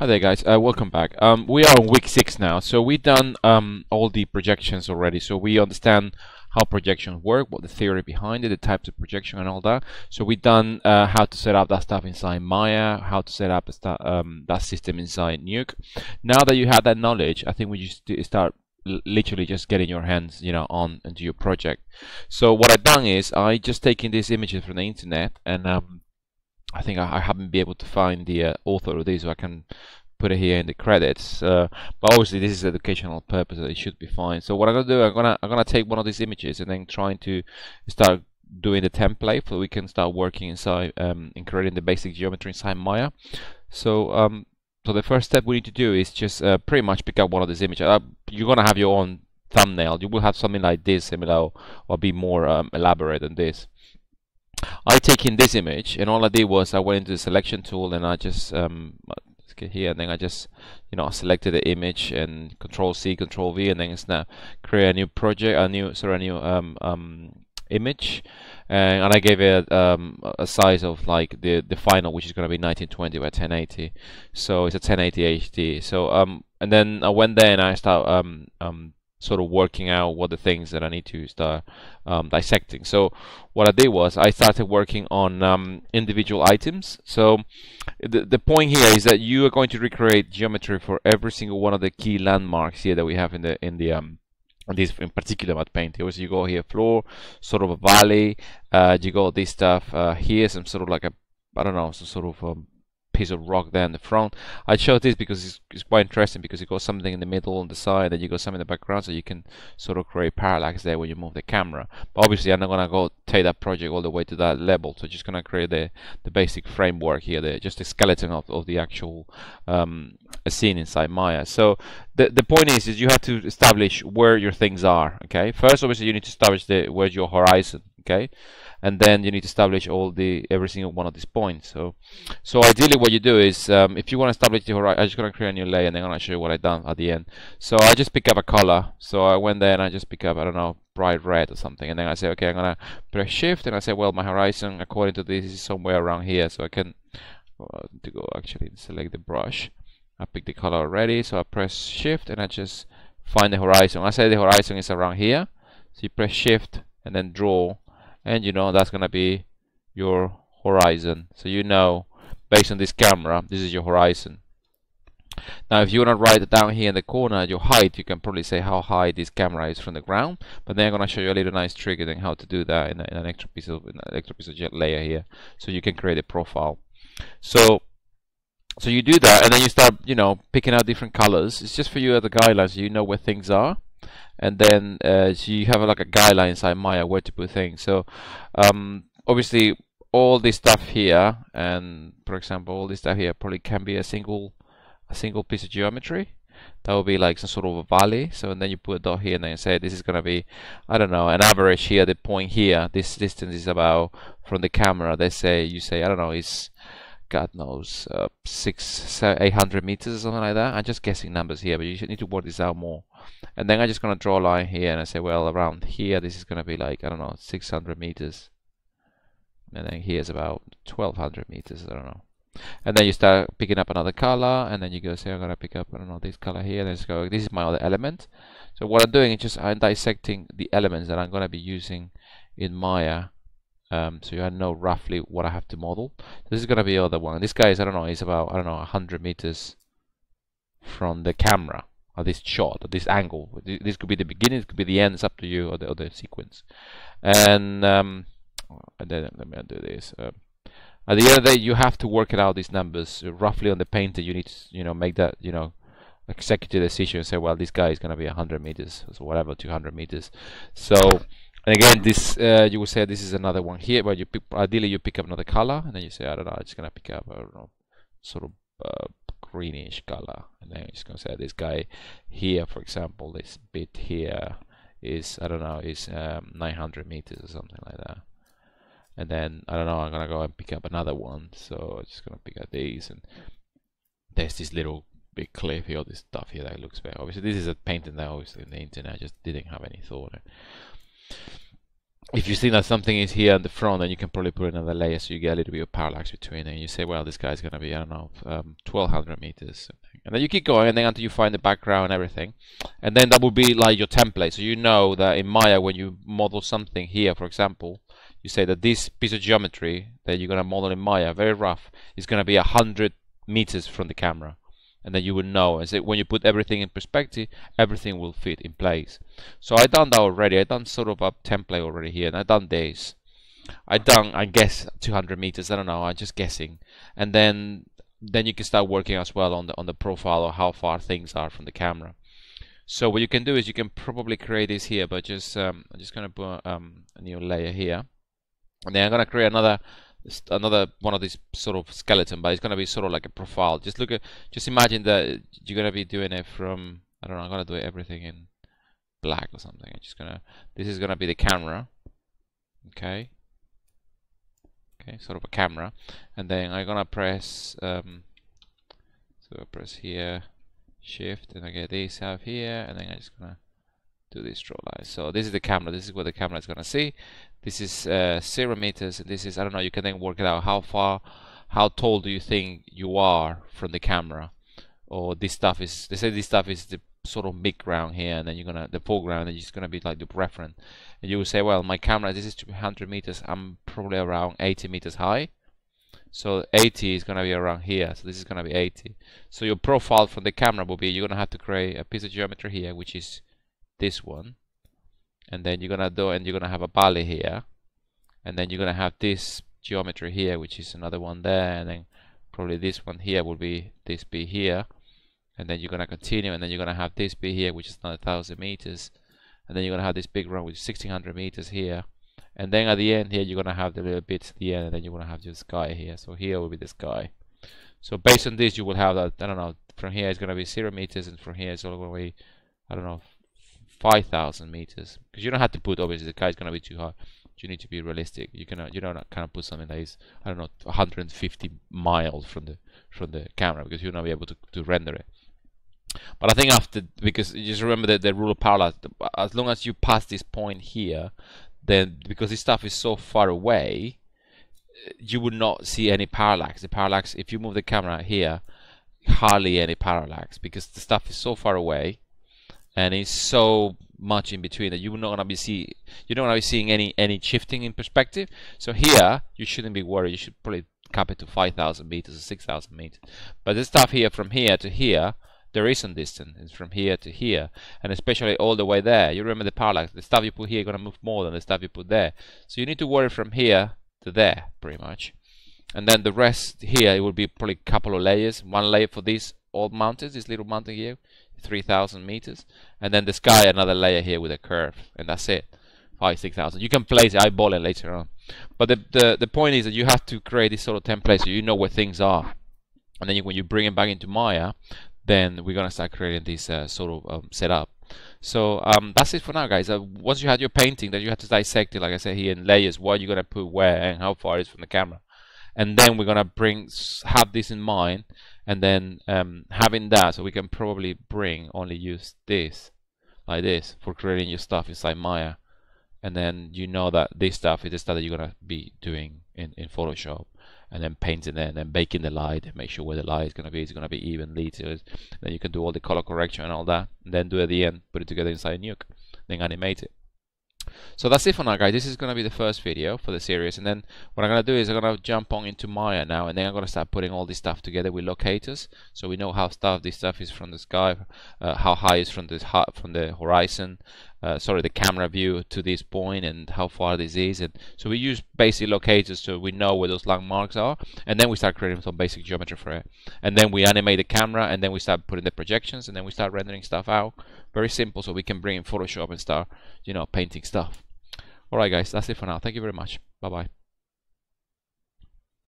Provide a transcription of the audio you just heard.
Hi there guys, uh, welcome back. Um, we are on week 6 now, so we've done um, all the projections already, so we understand how projections work, what the theory behind it, the types of projection and all that. So we've done uh, how to set up that stuff inside Maya, how to set up um, that system inside Nuke. Now that you have that knowledge, I think we just start literally just getting your hands you know on into your project so what I've done is I just taken these images from the internet and um, I think I, I, haven't been able to find the uh, author of this, so I can put it here in the credits. Uh, but obviously, this is educational purpose, it should be fine. So what I'm gonna do, I'm gonna I'm gonna take one of these images and then trying to start doing the template so we can start working inside um, in creating the basic geometry inside Maya. So um, so the first step we need to do is just uh, pretty much pick up one of these images. Uh, you're gonna have your own thumbnail. You will have something like this, similar, or be more um, elaborate than this. I take in this image and all I did was I went into the selection tool and I just um, here and then I just you know selected the image and control C control V and then it's now create a new project a new sorry a new um, um, image. And, and I gave it um, a size of like the the final which is going to be 1920 by 1080 so it's a 1080 HD so um and then I went there and I start um, um sort of working out what the things that I need to start um, dissecting. So what I did was I started working on um, individual items. So the, the point here is that you are going to recreate geometry for every single one of the key landmarks here that we have in the in the um, this in particular matte paint here. So you go here floor, sort of a valley, uh, you got this stuff uh, here, some sort of like a I don't know, some sort of um, piece of rock there in the front. I showed this because it's, it's, quite interesting because you got something in the middle on the side and you got something in the background so you can sort of create parallax there when you move the camera. But obviously I'm not gonna go take that project all the way to that level. So just gonna create the, the basic framework here, the, just a skeleton of, of the actual um, scene inside Maya. So the, the point is, is you have to establish where your things are. Okay. First, obviously, you need to establish the where's your horizon. Okay? And then you need to establish all the every single one of these points. So so ideally what you do is um, if you want to establish the horizon I'm just going to create a new layer and then I'm going to show you what I've done at the end. So I just pick up a color. So I went there and I just pick up I don't know bright red or something. And then I say okay I'm going to press shift. And I say well my horizon according to this is somewhere around here. So I can uh, to go actually select the brush. I pick the color already. So I press shift and I just find the horizon. I say the horizon is around here so you press shift and then draw and you know that's gonna be your horizon. So you know based on this camera this is your horizon. Now if you want to write it down here in the corner your height you can probably say how high this camera is from the ground. But then I'm going to show you a little nice trick and how to do that in, a, in an extra piece of an extra piece of layer here so you can create a profile. So so you do that and then you start you know picking out different colors. It's just for you as a guidelines so you know where things are and then uh, you have like a guideline inside Maya where to put things. So um, obviously all this stuff here, and for example, all this stuff here probably can be a single a single piece of geometry. That would be like some sort of a valley. So and then you put a dot here and then you say this is gonna be, I don't know, an average here. The point here, this distance is about from the camera. They say you say I don't know, is God knows, uh, six, eight hundred meters or something like that. I'm just guessing numbers here, but you need to work this out more. And then I'm just gonna draw a line here, and I say, well, around here, this is gonna be like I don't know, 600 meters, and then here's about 1200 meters. I don't know. And then you start picking up another color, and then you go say, I'm gonna pick up I don't know this color here, just go, this is my other element. So what I'm doing is just I'm dissecting the elements that I'm gonna be using in Maya um, so I know roughly what I have to model. This is going to be the other one. This guy is, I don't know, he's about, I don't know, 100 meters from the camera, or this shot, or this angle. This could be the beginning, it could be the end, it's up to you, or the, or the sequence. And, um, and then let me undo this. Uh, at the end of the day, you have to work it out, these numbers, uh, roughly on the painter, you need to, you know, make that, you know, executive decision and say, well, this guy is going to be 100 meters, or whatever, 200 meters. So, and again, this uh, you will say this is another one here, but you pick, ideally you pick up another color, and then you say I don't know, I'm just gonna pick up a sort of uh, greenish color, and then you're just gonna say this guy here, for example, this bit here is I don't know, is um, 900 meters or something like that. And then I don't know, I'm gonna go and pick up another one, so I'm just gonna pick up these, and there's this little big cliff here, all this stuff here that looks very obviously. This is a painting that obviously in the internet, I just didn't have any thought. If you see that something is here in the front, then you can probably put another layer so you get a little bit of parallax between it. and you say, well, this guy's going to be, I don't know, um, 1200 meters. And then you keep going and then until you find the background and everything. And then that will be like your template. So you know that in Maya, when you model something here, for example, you say that this piece of geometry that you're going to model in Maya, very rough, is going to be 100 meters from the camera and then you will know. As when you put everything in perspective everything will fit in place. So I done that already. I done sort of a template already here and I done this. I done I guess 200 meters. I don't know. I'm just guessing. And then then you can start working as well on the on the profile or how far things are from the camera. So what you can do is you can probably create this here but just um, I'm just gonna put um, a new layer here. And then I'm gonna create another another one of these sort of skeleton, but it's going to be sort of like a profile. Just look at, just imagine that you're going to be doing it from, I don't know, I'm going to do everything in black or something. I'm just going to, this is going to be the camera. Okay. Okay, sort of a camera. And then I'm going to press, um, so I press here, shift, and I get this out here, and then I'm just going to this draw line. So this is the camera. This is what the camera is going to see. This is uh, zero meters, and this is I don't know. You can then work it out how far, how tall do you think you are from the camera, or this stuff is. They say this stuff is the sort of mid ground here, and then you're gonna the foreground, and it's gonna be like the reference. And you will say, well, my camera this is 200 meters. I'm probably around 80 meters high. So 80 is going to be around here. So this is going to be 80. So your profile from the camera will be you're going to have to create a piece of geometry here, which is this one and then you're gonna do and you're gonna have a valley here and then you're gonna have this geometry here which is another one there and then probably this one here will be this be here and then you're gonna continue and then you're gonna have this be here which is another thousand meters and then you're gonna have this big run which is 1600 meters here and then at the end here you're gonna have the little bits at the end and then you're gonna have the sky here. So here will be the sky. So based on this you will have that I don't know from here it's gonna be zero meters and from here it's all the way I don't know 5,000 meters. Because you don't have to put obviously the kite is going to be too high. You need to be realistic. You cannot you don't kind of put something that is I don't know 150 miles from the from the camera because you'll not be able to, to render it. But I think after because you just remember that the rule of parallax as long as you pass this point here then because this stuff is so far away you would not see any parallax the parallax if you move the camera here hardly any parallax because the stuff is so far away and it's so much in between that you're not gonna be see you're not gonna be seeing any any shifting in perspective. So here you shouldn't be worried. You should probably cap it to 5,000 meters or 6,000 meters. But this stuff here from here to here, there is some distance. It's from here to here, and especially all the way there. You remember the parallax. The stuff you put here gonna move more than the stuff you put there. So you need to worry from here to there, pretty much. And then the rest here, it will be probably a couple of layers. One layer for these old mountains, this little mountain here, 3000 meters and then the sky another layer here with a curve and that's it. Five six thousand. You can place it eyeball it later on. But the, the the point is that you have to create this sort of template so you know where things are. And then you, when you bring it back into Maya then we're gonna start creating this uh, sort of um, setup. So um, that's it for now guys. Uh, once you had your painting that you have to dissect it like I said here in layers what you're gonna put where and how far it is from the camera. And then we're gonna bring have this in mind and then um, having that so we can probably bring only use this like this for creating your stuff inside Maya. And then you know that this stuff is the stuff that you're gonna be doing in, in Photoshop. And then painting it and then baking the light and make sure where the light is gonna be it's gonna be evenly it. Then you can do all the color correction and all that and then do at the end put it together inside Nuke then animate it so that's it for now guys. This is going to be the first video for the series and then what I'm going to do is I'm going to jump on into Maya now and then I'm going to start putting all this stuff together with locators so we know how stuff this stuff is from the sky, uh, how high is from the from the horizon, uh, sorry the camera view to this point and how far this is and so we use basic locators so we know where those landmarks are and then we start creating some basic geometry for it. And then we animate the camera and then we start putting the projections and then we start rendering stuff out. Very simple so we can bring in Photoshop and start you know painting stuff alright guys that's it for now. Thank you very much. Bye bye